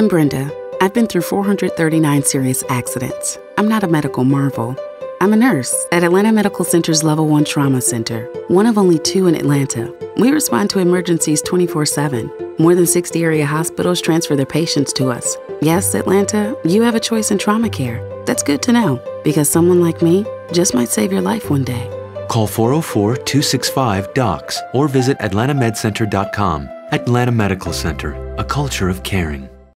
I'm Brenda. I've been through 439 serious accidents. I'm not a medical marvel. I'm a nurse at Atlanta Medical Center's Level 1 Trauma Center, one of only two in Atlanta. We respond to emergencies 24 7. More than 60 area hospitals transfer their patients to us. Yes, Atlanta, you have a choice in trauma care. That's good to know because someone like me just might save your life one day. Call 404 265 DOCS or visit AtlantaMedCenter.com. Atlanta Medical Center, a culture of caring.